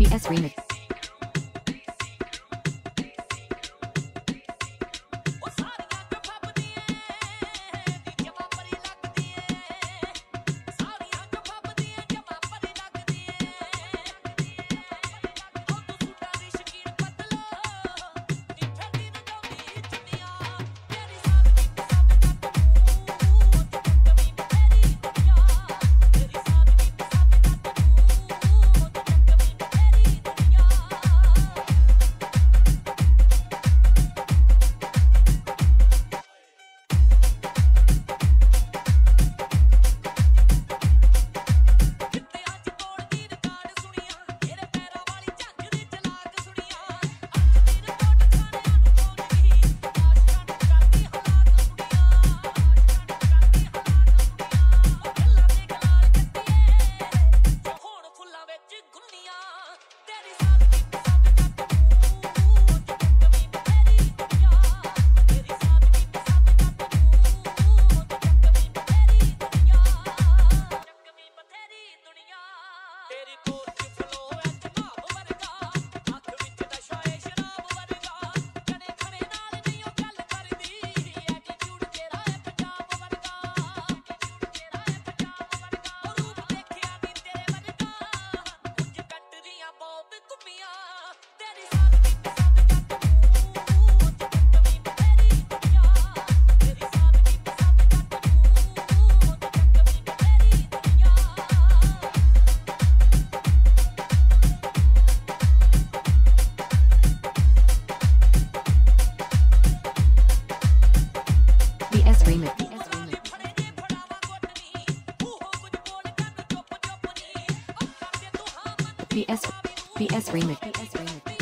VS Remix. PS. PS Remix. PS Remix.